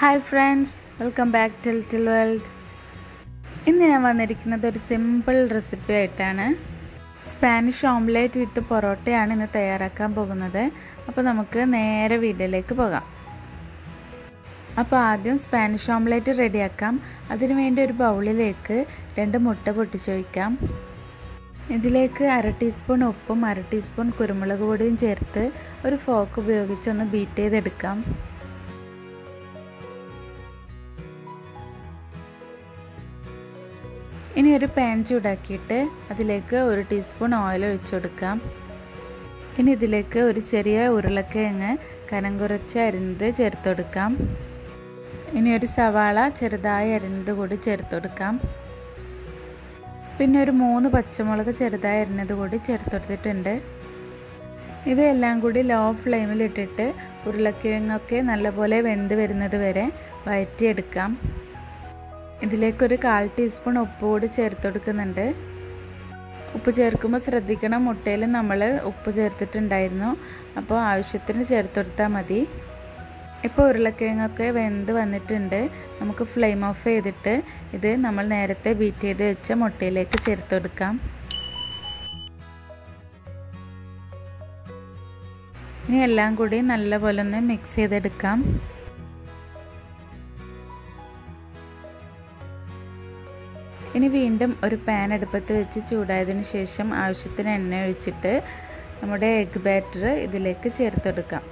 Hi friends welcome back to little world ഇന്ന് ഞാൻ വന്നിരിക്കുന്നത് ഒരു സിമ്പിൾ റെസിപ്പി ആയിട്ടാണ്. സ്പാനിഷ് ഓംലേറ്റ് വിത്ത് പൊറോട്ടയാണ് ഇന്ന് തയ്യാറാക്കാൻ പോകുന്നത്. അപ്പോൾ നമുക്ക് നേരെ വീഡിയോയിലേക്ക് പോകാം. അപ്പോൾ ആദ്യം സ്പാനിഷ് ഓംലേറ്റ് റെഡിയാക്കാം. അതിനുവേണ്ടി ഒരു ബൗളിലേക്ക് രണ്ട് മുട്ട പൊട്ടിച്ചൊഴിക്കാം. ഇതിലേക്ക് അര ടീസ്പൂൺ ഉപ്പും അര ടീസ്പൂൺ കുരുമുളക് പൊടിയും ചേർത്ത് ഒരു ഫോക്ക് ഉപയോഗിച്ച് ഒന്ന് ബീറ്റ് ചെയ്തെടുക്കാം. ഇനി ഒരു പാൻ ചൂടാക്കിയിട്ട് അതിലേക്ക് ഒരു ടീസ്പൂൺ ഓയിൽ ഒഴിച്ചു കൊടുക്കാം. ഇനി ഇതിലേക്ക് ഒരു ചെറിയ ഉരുളക്കിഴങ്ങ് കനം കുറച്ച് അരിഞ്ഞത് ചേർത്ത് കൊടുക്കാം. ഇനി ഒരു സവാള ചെറുതായി അരിഞ്ഞത് കൂടി ചേർത്ത് കൊടുക്കാം. പിന്നെ ഒരു മൂന്ന് പച്ചമുളക് ചെറുതായി അരിഞ്ഞത് കൂടി ചേർത്ത് കൊടുത്തിട്ടുണ്ട്. ഇവയെല്ലാം കൂടി ലോ ഫ്ലെയിമിൽ ഇട്ടിട്ട് ഉരുളക്കിഴങ്ങൊക്കെ നല്ലപോലെ വെന്ത് വരുന്നത് വരെ വഴറ്റിയെടുക്കാം ഇതിലേക്കൊരു കാൽ ടീസ്പൂൺ ഉപ്പ് കൂടി ചേർത്ത് കൊടുക്കുന്നുണ്ട് ഉപ്പ് ചേർക്കുമ്പോൾ ശ്രദ്ധിക്കണം മുട്ടയിൽ നമ്മൾ ഉപ്പ് ചേർത്തിട്ടുണ്ടായിരുന്നു. അപ്പോൾ ആവശ്യത്തിന് ചേർത്ത് കൊടുത്താൽ മതി. ഇപ്പോൾ ഉരുളക്കിഴങ്ങൊക്കെ വെന്ത് വന്നിട്ടുണ്ട്. നമുക്ക് ഫ്ലെയിം ഓഫ് ചെയ്തിട്ട് ഇത് നമ്മൾ നേരത്തെ ബീറ്റ് ചെയ്ത് വെച്ച മുട്ടയിലേക്ക് ചേർത്ത് കൊടുക്കാം ഇനി എല്ലാം കൂടി നല്ലപോലെ ഒന്ന് മിക്സ് ചെയ്തെടുക്കാം. ഇനി വീണ്ടും ഒരു പാൻ അടുപ്പത്ത് വെച്ച് ചൂടായതിനു ശേഷം ആവശ്യത്തിന് എണ്ണ ഒഴിച്ചിട്ട് നമ്മുടെ എഗ് ബാറ്റർ ഇതിലേക്ക് ചേർത്തെടുക്കാം.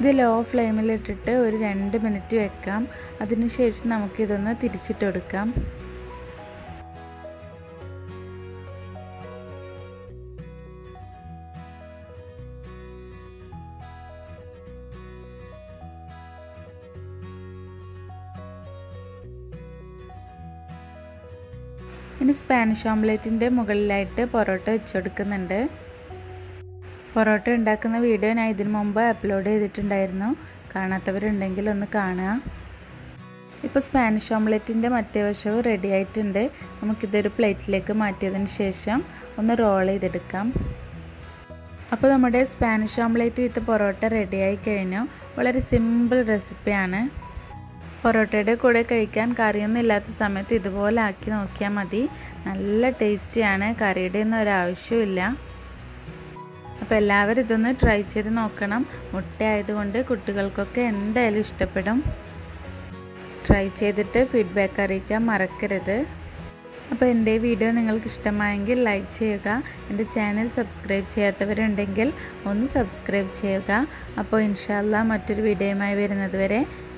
ഇത് ലോ ഫ്ലെയിമിലിട്ടിട്ട് ഒരു രണ്ട് മിനിറ്റ് വെക്കാം. അതിനുശേഷം നമുക്കിതൊന്ന് തിരിച്ചിട്ട് ഇനി സ്പാനിഷ് ഓംലെറ്റിന്റെ മുകളിലായിട്ട് പൊറോട്ട വെച്ച് കൊടുക്കുന്നുണ്ട് പൊറോട്ട ഉണ്ടാക്കുന്ന വീഡിയോ ഞാൻ ഇതിനു മുമ്പ് അപ്ലോഡ് ചെയ്തിട്ടുണ്ടായിരുന്നു. കാണാത്തവരുണ്ടെങ്കിൽ ഒന്ന് കാണുക. ഇപ്പോൾ സ്പാനിഷ് ഓംലെറ്റിന്റെ മറ്റേ വശവും റെഡി ആയിട്ടുണ്ട്. നമുക്കിതൊരു പ്ലേറ്റിലേക്ക് മാറ്റിയതിന് ശേഷം ഒന്ന് റോൾ ചെയ്തെടുക്കാം. അപ്പോൾ നമ്മുടെ സ്പാനിഷ് ഓംലെറ്റ് വിത്ത് പൊറോട്ട റെഡിയായി കഴിഞ്ഞു. വളരെ സിമ്പിൾ റെസിപ്പിയാണ് പൊറോട്ടയുടെ കൂടെ കഴിക്കാൻ കറിയൊന്നും ഇല്ലാത്ത സമയത്ത് ഇതുപോലെ ആക്കി നോക്കിയാൽ മതി. നല്ല ടേസ്റ്റിയാണ്. കറിയുടെ ഒന്നും ഒരാവശ്യമില്ല അപ്പോൾ എല്ലാവരും ഇതൊന്ന് ട്രൈ ചെയ്ത് നോക്കണം. മുട്ടയായതുകൊണ്ട് കുട്ടികൾക്കൊക്കെ എന്തായാലും ഇഷ്ടപ്പെടും. ട്രൈ ചെയ്തിട്ട് ഫീഡ്ബാക്ക് അറിയിക്കാൻ മറക്കരുത്. അപ്പോൾ എന്റെ വീഡിയോ നിങ്ങൾക്ക് ഇഷ്ടമായെങ്കിൽ ലൈക്ക് ചെയ്യുക. എന്റെ ചാനൽ സബ്സ്ക്രൈബ് ചെയ്യാത്തവരുണ്ടെങ്കിൽ ഒന്ന് സബ്സ്ക്രൈബ് ചെയ്യുക. അപ്പോൾ ഇൻഷാല്ല മറ്റൊരു വീഡിയോയുമായി വരുന്നത് വരെ